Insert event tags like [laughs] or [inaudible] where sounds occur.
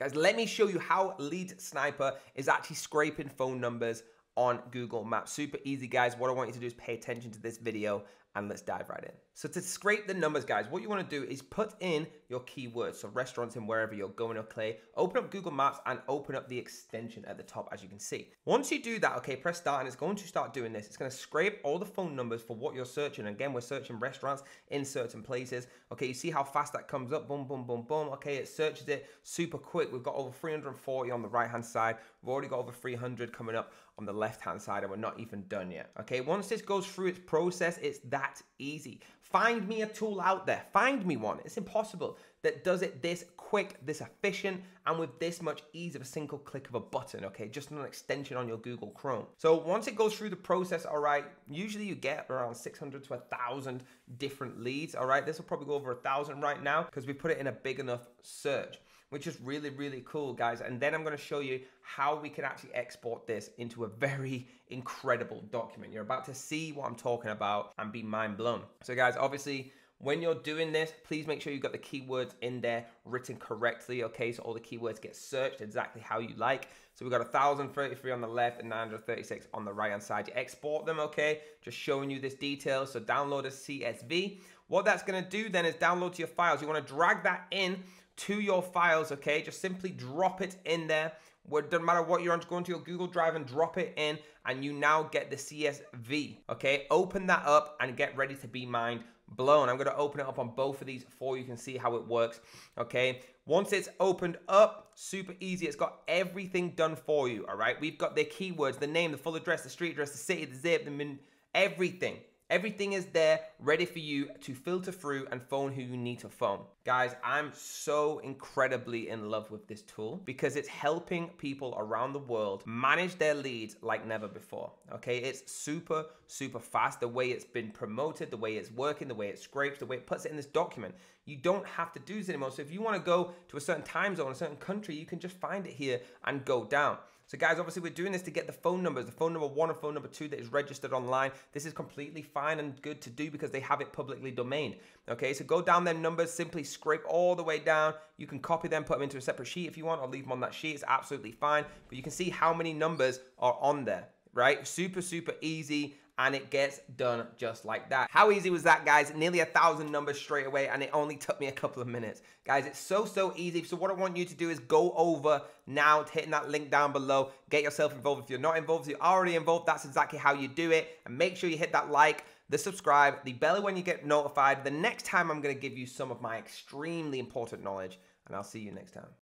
Guys, let me show you how Lead Sniper is actually scraping phone numbers on Google Maps. Super easy, guys. What I want you to do is pay attention to this video and let's dive right in. So to scrape the numbers, guys, what you want to do is put in your keywords. So restaurants and wherever you're going, okay? Open up Google Maps and open up the extension at the top, as you can see. Once you do that, okay, press start and it's going to start doing this. It's going to scrape all the phone numbers for what you're searching. Again, we're searching restaurants in certain places. Okay, you see how fast that comes up? Boom, boom, boom, boom. Okay, it searches it super quick. We've got over 340 on the right-hand side. We've already got over 300 coming up on the left-hand side and we're not even done yet. Okay, once this goes through its process, it's that easy. Find me a tool out there. Find me one. It's impossible that does it this quick, this efficient, and with this much ease of a single click of a button, okay? Just an extension on your Google Chrome. So once it goes through the process, all right, usually you get around 600 to 1,000 different leads, all right? This will probably go over a 1,000 right now because we put it in a big enough search which is really, really cool, guys. And then I'm gonna show you how we can actually export this into a very [laughs] incredible document. You're about to see what I'm talking about and be mind blown. So guys, obviously, when you're doing this, please make sure you've got the keywords in there written correctly, okay? So all the keywords get searched exactly how you like. So we've got 1,033 on the left and 936 on the right-hand side. You export them, okay? Just showing you this detail. So download a CSV. What that's gonna do then is download to your files. You wanna drag that in to your files, okay? Just simply drop it in there. It doesn't matter what you're on, just go into your Google Drive and drop it in, and you now get the CSV, okay? Open that up and get ready to be mind blown. I'm gonna open it up on both of these for you can see how it works, okay? Once it's opened up, super easy. It's got everything done for you, all right? We've got their keywords, the name, the full address, the street address, the city, the zip, the min, everything. Everything is there ready for you to filter through and phone who you need to phone. Guys, I'm so incredibly in love with this tool because it's helping people around the world manage their leads like never before. Okay, it's super, super fast. The way it's been promoted, the way it's working, the way it scrapes, the way it puts it in this document. You don't have to do this anymore. So if you want to go to a certain time zone, a certain country, you can just find it here and go down. So guys, obviously we're doing this to get the phone numbers, the phone number one and phone number two that is registered online. This is completely fine and good to do because they have it publicly domained. Okay, so go down their numbers, simply scrape all the way down. You can copy them, put them into a separate sheet if you want, or leave them on that sheet. It's absolutely fine. But you can see how many numbers are on there right? Super, super easy and it gets done just like that. How easy was that, guys? Nearly a thousand numbers straight away, and it only took me a couple of minutes. Guys, it's so, so easy. So what I want you to do is go over now, hitting that link down below, get yourself involved. If you're not involved, if you're already involved, that's exactly how you do it. And make sure you hit that like, the subscribe, the bell when you get notified. The next time I'm gonna give you some of my extremely important knowledge, and I'll see you next time.